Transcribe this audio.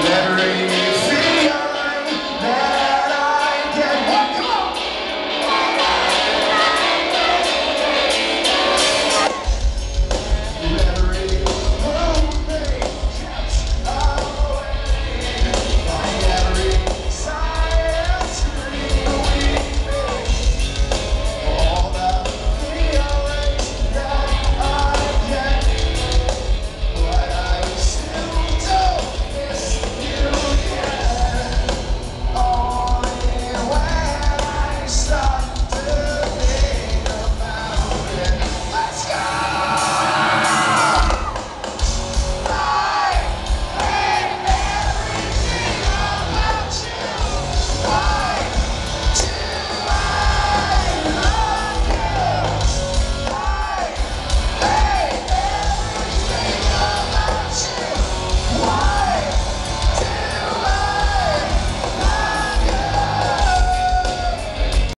Memories